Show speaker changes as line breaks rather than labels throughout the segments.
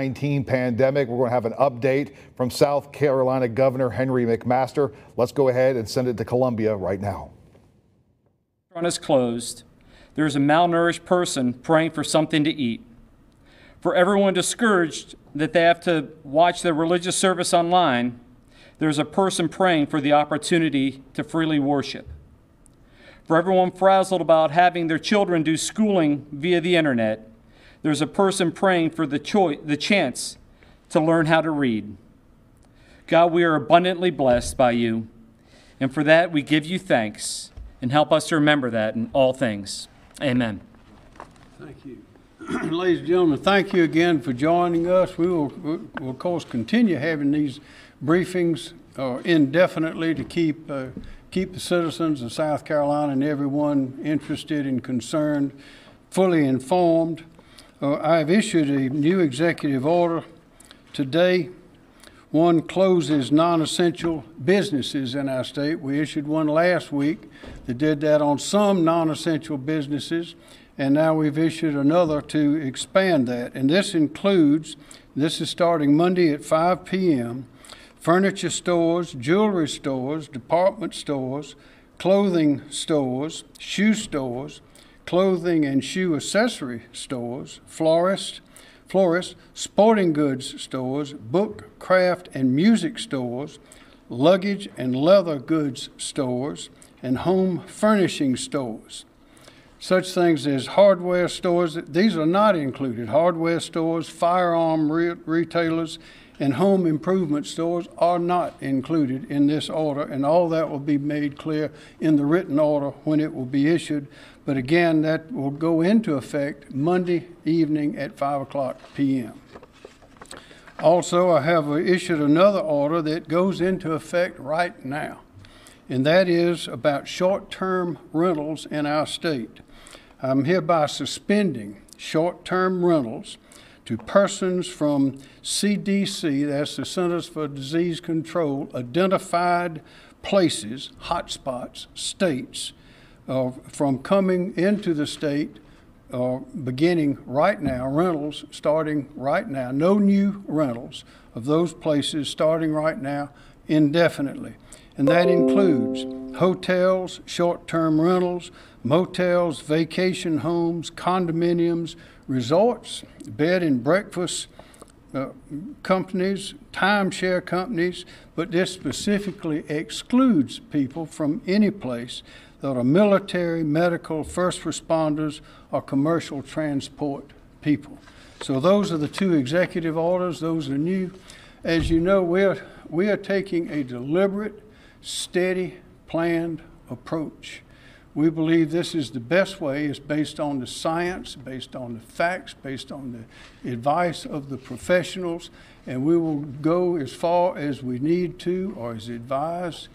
19 pandemic. We're going to have an update from South Carolina Governor Henry McMaster. Let's go ahead and send it to Columbia right now.
Restaurant is closed. There is a malnourished person praying for something to eat. For everyone discouraged that they have to watch their religious service online, there's a person praying for the opportunity to freely worship. For everyone frazzled about having their children do schooling via the internet, there's a person praying for the, choice, the chance to learn how to read. God, we are abundantly blessed by you, and for that we give you thanks and help us to remember that in all things. Amen.
Thank you. Ladies and gentlemen, thank you again for joining us. We will, will of course, continue having these briefings uh, indefinitely to keep, uh, keep the citizens of South Carolina and everyone interested and concerned fully informed. Uh, I have issued a new executive order today. One closes non essential businesses in our state. We issued one last week that did that on some non essential businesses, and now we've issued another to expand that. And this includes, this is starting Monday at 5 p.m., furniture stores, jewelry stores, department stores, clothing stores, shoe stores, clothing and shoe accessory stores, florists, florists, sporting goods stores, book, craft, and music stores, luggage and leather goods stores, and home furnishing stores. Such things as hardware stores, these are not included. Hardware stores, firearm re- retailers, and home improvement stores are not included in this order, and all that will be made clear in the written order when it will be issued. But again, that will go into effect Monday evening at 5 o'clock p.m. Also, I have issued another order that goes into effect right now, and that is about short term rentals in our state. I'm hereby suspending short term rentals to persons from CDC, that's the Centers for Disease Control, identified places, hotspots, states, uh, from coming into the state uh, beginning right now, rentals starting right now, no new rentals of those places starting right now indefinitely. And that includes hotels, short term rentals, motels, vacation homes, condominiums, resorts, bed and breakfast uh, companies, timeshare companies, but this specifically excludes people from any place that are military, medical, first responders, or commercial transport people. So those are the two executive orders. Those are new. As you know, we're, we are taking a deliberate, steady, planned approach. We believe this is the best way. It's based on the science, based on the facts, based on the advice of the professionals, and we will go as far as we need to or as advised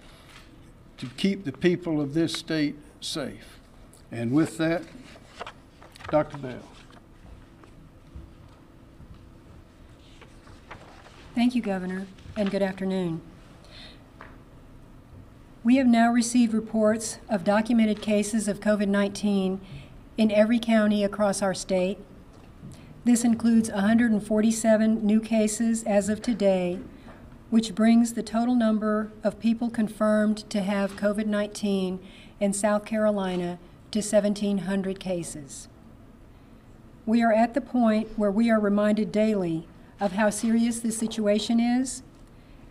to keep the people of this state safe. And with that, Dr. Bell.
Thank you, Governor, and good afternoon. We have now received reports of documented cases of COVID 19 in every county across our state. This includes 147 new cases as of today which brings the total number of people confirmed to have COVID 19 in South Carolina to 1,700 cases. We are at the point where we are reminded daily of how serious this situation is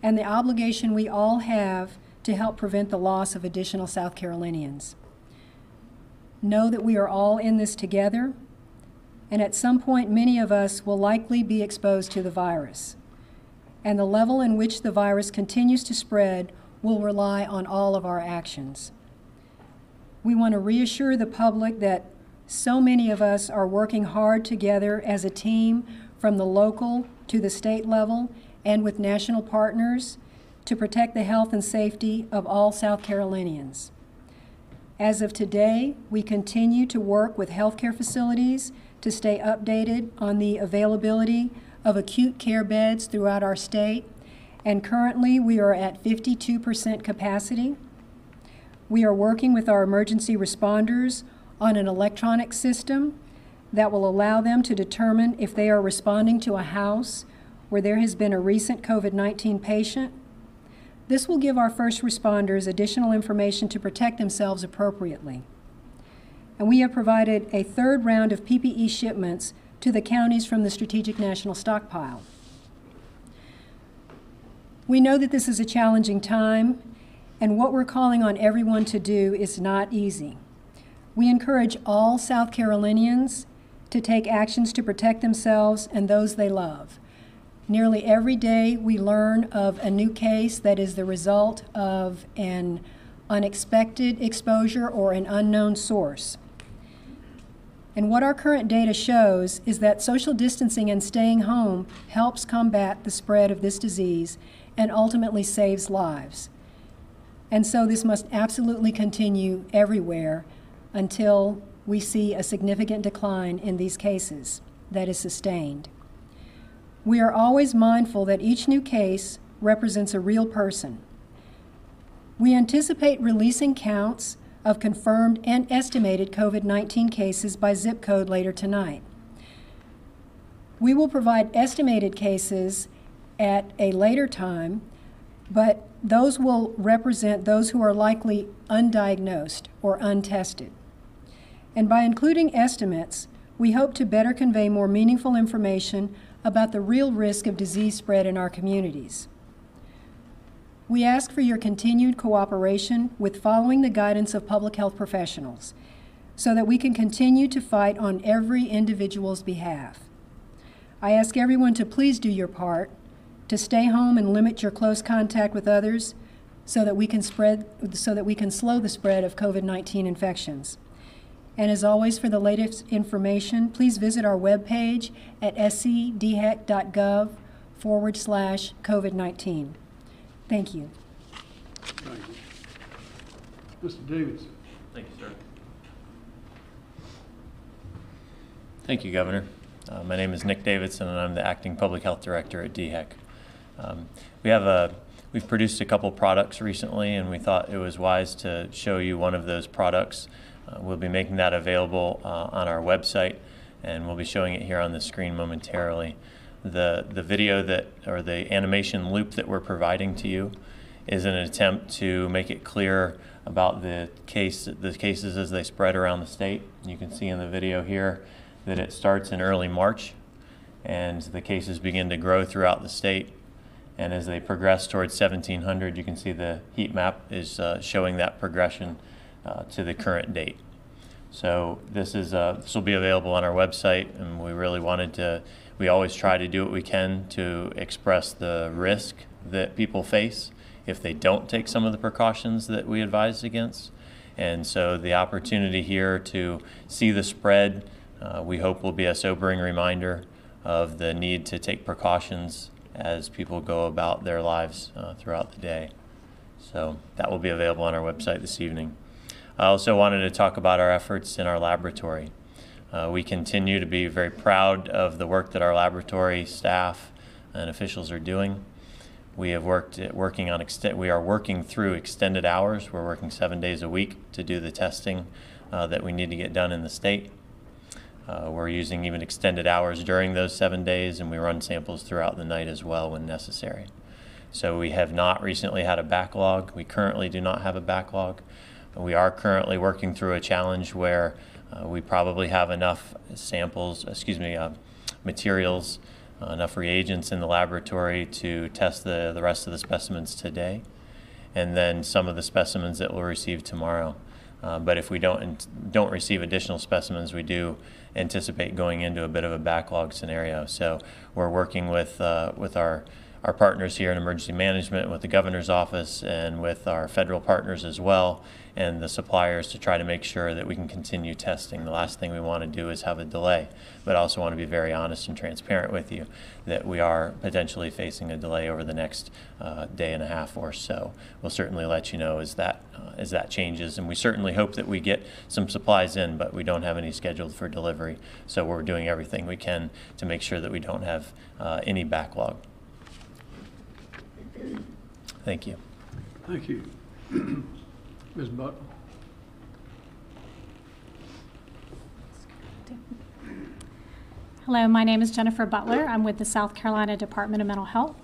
and the obligation we all have to help prevent the loss of additional South Carolinians. Know that we are all in this together, and at some point, many of us will likely be exposed to the virus and the level in which the virus continues to spread will rely on all of our actions. We want to reassure the public that so many of us are working hard together as a team from the local to the state level and with national partners to protect the health and safety of all South Carolinians. As of today, we continue to work with healthcare facilities to stay updated on the availability of acute care beds throughout our state, and currently we are at 52% capacity. We are working with our emergency responders on an electronic system that will allow them to determine if they are responding to a house where there has been a recent COVID 19 patient. This will give our first responders additional information to protect themselves appropriately. And we have provided a third round of PPE shipments to the counties from the Strategic National Stockpile. We know that this is a challenging time, and what we're calling on everyone to do is not easy. We encourage all South Carolinians to take actions to protect themselves and those they love. Nearly every day, we learn of a new case that is the result of an unexpected exposure or an unknown source. And what our current data shows is that social distancing and staying home helps combat the spread of this disease and ultimately saves lives. And so this must absolutely continue everywhere until we see a significant decline in these cases that is sustained. We are always mindful that each new case represents a real person. We anticipate releasing counts of confirmed and estimated COVID 19 cases by zip code later tonight. We will provide estimated cases at a later time, but those will represent those who are likely undiagnosed or untested. And by including estimates, we hope to better convey more meaningful information about the real risk of disease spread in our communities. We ask for your continued cooperation with following the guidance of public health professionals so that we can continue to fight on every individual's behalf. I ask everyone to please do your part to stay home and limit your close contact with others so that we can spread so that we can slow the spread of COVID-19 infections. And as always, for the latest information, please visit our webpage at scdhec.gov forward slash COVID 19. Thank you.
Thank you. Mr. Davidson.
Thank you, sir. Thank you, Governor. Uh, my name is Nick Davidson, and I'm the acting public health director at DHEC. Um, we have a we've produced a couple products recently, and we thought it was wise to show you one of those products. Uh, we'll be making that available uh, on our website, and we'll be showing it here on the screen momentarily. The the video that or the animation loop that we're providing to you is an attempt to make it clear about the case the cases as they spread around the state. You can see in the video here that it starts in early March and the cases begin to grow throughout the state. And as they progress towards 1700, you can see the heat map is uh, showing that progression uh, to the current date. So this is uh, this will be available on our website, and we really wanted to. We always try to do what we can to express the risk that people face if they don't take some of the precautions that we advise against. And so the opportunity here to see the spread, uh, we hope will be a sobering reminder of the need to take precautions as people go about their lives uh, throughout the day. So that will be available on our website this evening. I also wanted to talk about our efforts in our laboratory. Uh, we continue to be very proud of the work that our laboratory staff and officials are doing. We have worked working on extent. We are working through extended hours. We're working seven days a week to do the testing uh, that we need to get done in the state. Uh, we're using even extended hours during those seven days, and we run samples throughout the night as well when necessary. So we have not recently had a backlog. We currently do not have a backlog. We are currently working through a challenge where uh, we probably have enough samples, excuse me, uh, materials uh, enough reagents in the laboratory to test the, the rest of the specimens today, and then some of the specimens that we'll receive tomorrow. Uh, but if we don't don't receive additional specimens, we do anticipate going into a bit of a backlog scenario. So we're working with uh, with our our partners here in emergency management, with the governor's office, and with our federal partners as well, and the suppliers to try to make sure that we can continue testing. The last thing we want to do is have a delay, but I also want to be very honest and transparent with you that we are potentially facing a delay over the next uh, day and a half or so. We'll certainly let you know as that uh, as that changes, and we certainly hope that we get some supplies in, but we don't have any scheduled for delivery. So we're doing everything we can to make sure that we don't have uh, any backlog. Thank you.
Thank you. Ms. Butler.
Hello, my name is Jennifer Butler. I'm with the South Carolina Department of Mental Health.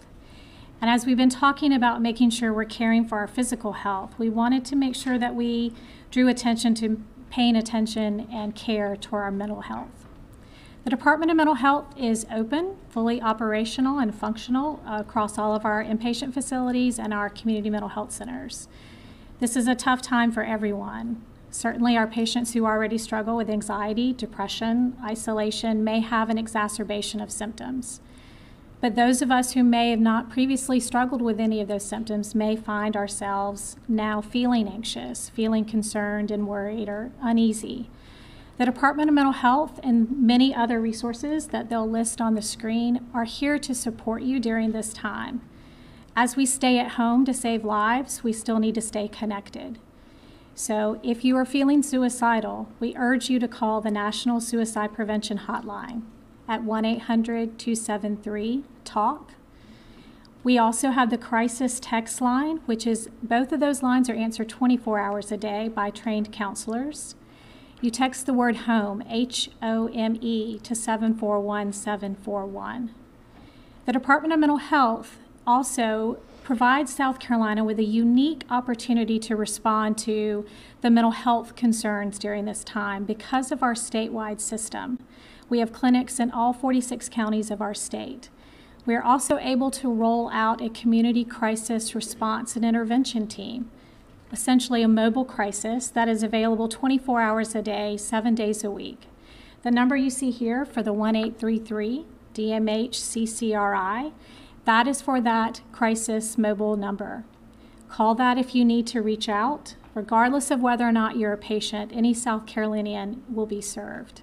And as we've been talking about making sure we're caring for our physical health, we wanted to make sure that we drew attention to paying attention and care to our mental health. The Department of Mental Health is open, fully operational, and functional across all of our inpatient facilities and our community mental health centers. This is a tough time for everyone. Certainly, our patients who already struggle with anxiety, depression, isolation may have an exacerbation of symptoms. But those of us who may have not previously struggled with any of those symptoms may find ourselves now feeling anxious, feeling concerned and worried or uneasy. The Department of Mental Health and many other resources that they'll list on the screen are here to support you during this time. As we stay at home to save lives, we still need to stay connected. So if you are feeling suicidal, we urge you to call the National Suicide Prevention Hotline at 1 800 273 TALK. We also have the crisis text line, which is both of those lines are answered 24 hours a day by trained counselors. You text the word home, H O M E, to 741 741. The Department of Mental Health also provides South Carolina with a unique opportunity to respond to the mental health concerns during this time because of our statewide system. We have clinics in all 46 counties of our state. We are also able to roll out a community crisis response and intervention team, essentially a mobile crisis that is available 24 hours a day, seven days a week. The number you see here for the 1833 DMH CCRI that is for that crisis mobile number. Call that if you need to reach out. Regardless of whether or not you're a patient, any South Carolinian will be served.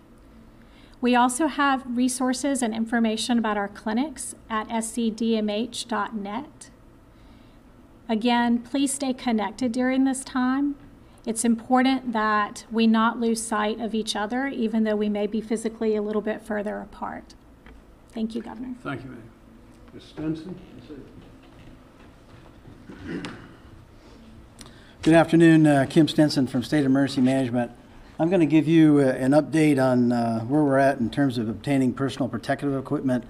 We also have resources and information about our clinics at scdmh.net. Again, please stay connected during this time. It's important that we not lose sight of each other, even though we may be physically a little bit further apart. Thank you, Governor.
Thank you, ma'am. Ms. Stinson?
Good afternoon, uh, Kim Stinson from State Emergency Management. I'm going to give you uh, an update on uh, where we're at in terms of obtaining personal protective equipment,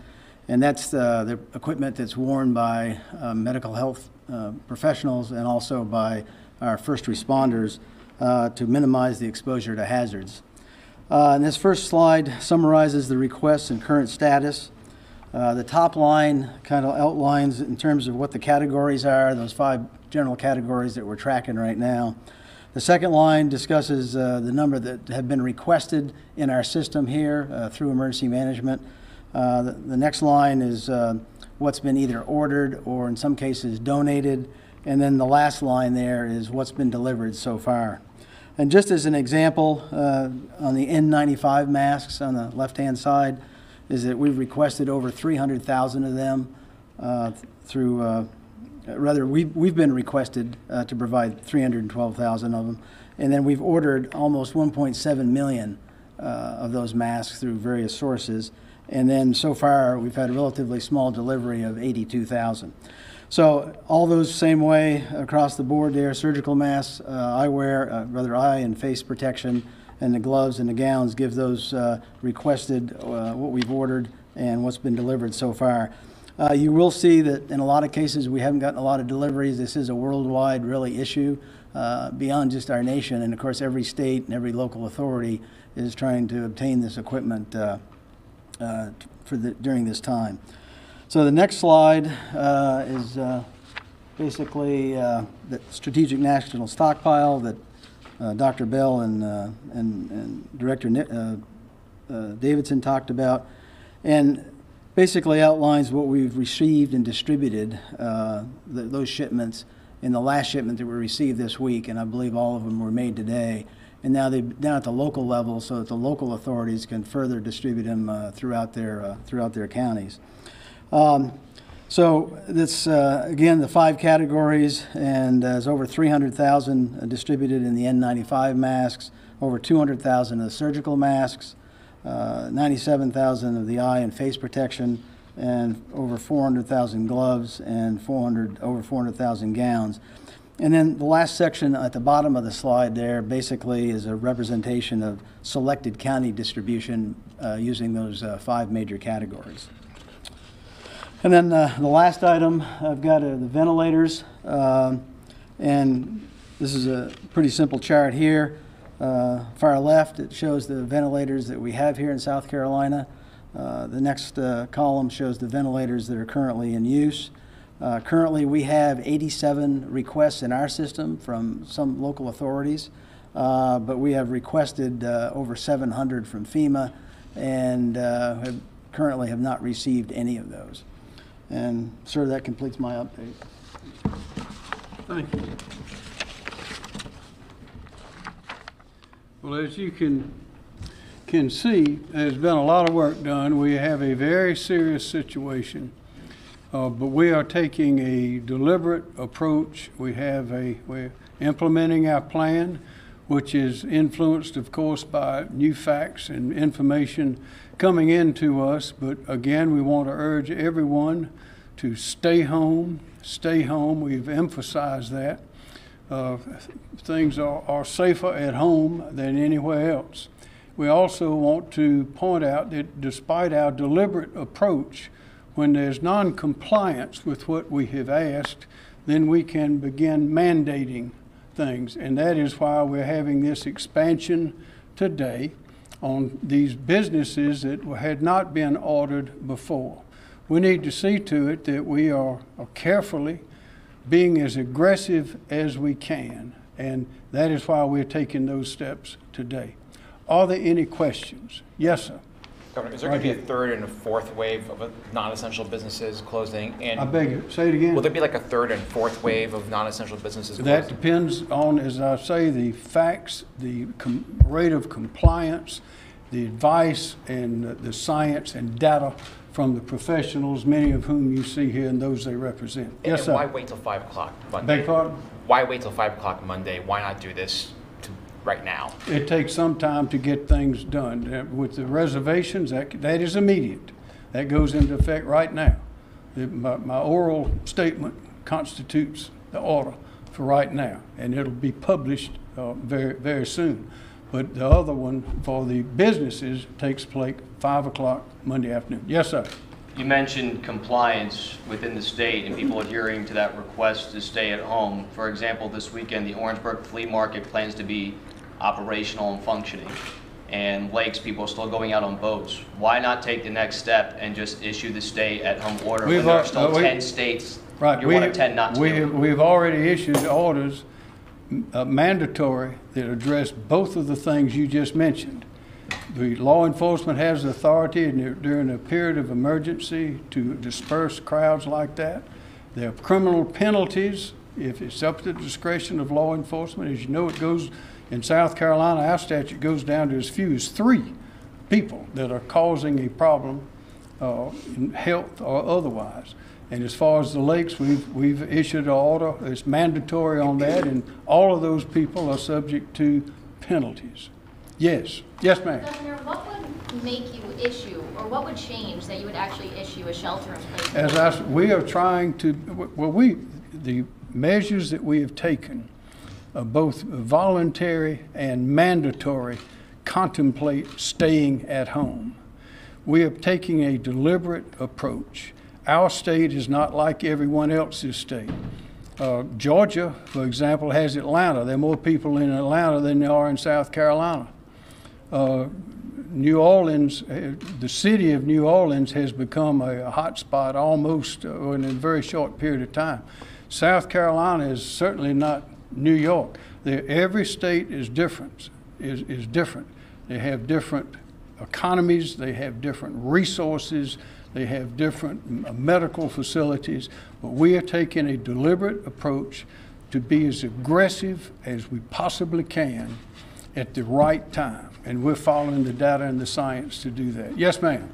and that's uh, the equipment that's worn by uh, medical health uh, professionals and also by our first responders uh, to minimize the exposure to hazards. Uh, and this first slide summarizes the requests and current status. Uh, The top line kind of outlines in terms of what the categories are, those five general categories that we're tracking right now. The second line discusses uh, the number that have been requested in our system here through emergency management. The the next line is what's been either ordered or in some cases donated. And then the last line there is what's been delivered so far. And just as an example, uh, on the N95 masks on the left-hand side, is that we've requested over 300,000 of them uh, through, uh, rather, we've, we've been requested uh, to provide 312,000 of them. And then we've ordered almost 1.7 million uh, of those masks through various sources. And then so far, we've had a relatively small delivery of 82,000. So all those same way across the board there, surgical masks, uh, eyewear, uh, rather eye and face protection, and the gloves and the gowns give those uh, requested, uh, what we've ordered and what's been delivered so far. Uh, You will see that in a lot of cases, we haven't gotten a lot of deliveries. This is a worldwide really issue uh, beyond just our nation. And of course, every state and every local authority is trying to obtain this equipment uh, for the, during this time. So the next slide uh, is uh, basically uh, the strategic national stockpile that Dr. Bell and, and, and Director Davidson talked about, and basically outlines what we've received and distributed, uh, th- those shipments in the last shipment that we received this week, and I believe all of them were made today. And now they're down at the local level, so that the local authorities can further distribute them uh, throughout their, uh, throughout their counties. Um, So this, uh, again, the five categories, and there's over 300,000 distributed in the N95 masks, over 200,000 of the surgical masks, uh, 97,000 of the eye and face protection, and over 400,000 gloves and 400, over 400,000 gowns. And then the last section at the bottom of the slide there basically is a representation of selected county distribution uh, using those uh, five major categories. And then uh, the last item, I've got uh, the ventilators. Um, And this is a pretty simple chart here. Uh, Far left, it shows the ventilators that we have here in South Carolina. Uh, The next uh, column shows the ventilators that are currently in use. Uh, Currently, we have 87 requests in our system from some local authorities, uh, but we have requested uh, over 700 from FEMA and uh, have- currently have not received any of those. And sir, that completes my update.
Thank you. Well, as you can, can see, there's been a lot of work done. We have a very serious situation. Uh, but we are taking a deliberate approach. We have a, we're implementing our plan, which is influenced, of course, by new facts and information coming into us. But again, we want to urge everyone to stay home, stay home. We've emphasized that. Uh, things are, are safer at home than anywhere else. We also want to point out that despite our deliberate approach, when there's non-compliance with what we have asked, then we can begin mandating things. And that is why we're having this expansion today on these businesses that had not been ordered before. We need to see to it that we are are carefully being as aggressive as we can. And that is why we're taking those steps today. Are there any questions? Yes, sir.
Governor, is there going to be a third and a fourth wave of uh, non-essential businesses closing?
I
And
beg you, say it again.
will there be like a third and fourth wave of non-essential businesses
That
closing?
depends on, as I say, the facts, the com- rate of compliance, the advice, and the- the science and data from the professionals, many of whom you see here and those they represent.
And-
Yes,
And why
sir.
wait till 5 o'clock Monday?
Beg pardon?
Why wait till 5 o'clock Monday? Why not do this right now?
It takes some time to get things done. Uh, With the reservations, that, that is immediate. That goes into effect right now. The- My, my oral statement constitutes the order for right now, and it'll be published uh, very, very soon. But the other one for the businesses takes place 5 o'clock Monday afternoon. Yes, sir.
You mentioned compliance within the state and people adhering to that request to stay at home. For example, this weekend, the Orangeburg Flea Market plans to be operational and functioning. And lakes, people are still going out on boats. Why not take the next step and just issue the stay-at-home order
We've
when there
al-
are still
uh, we-
10 states?
Right.
You're
we
one of 10 not to
we
do
have-
it.
We've already issued orders uh, mandatory that address both of the things you just mentioned. The law enforcement has the authority in- during a period of emergency to disperse crowds like that. There are criminal penalties if it's up to the discretion of law enforcement. As you know, it goes, in South Carolina, our statute goes down to as few as three people that are causing a problem uh, in health or otherwise. And as far as the lakes, we've, we've issued an order, it's mandatory on that, and all of those people are subject to penalties. Yes, yes, ma'am.
Governor, what would make you issue, or what would change that you would actually issue a shelter in place?
As I, we are trying to, well, we, the measures that we have taken, both voluntary and mandatory, contemplate staying at home. We are taking a deliberate approach. Our state is not like everyone else's state. Uh, Georgia, for example, has Atlanta. There are more people in Atlanta than there are in South Carolina. Uh, New Orleans, uh, the city of New Orleans has become a hotspot almost uh, in a very short period of time. South Carolina is certainly not New York. Every state is different, is, is different. They have different economies, they have different resources, they have different uh, medical facilities, but we are taking a deliberate approach to be as aggressive as we possibly can at the right time, and we're following the data and the science to do that. Yes, ma'am.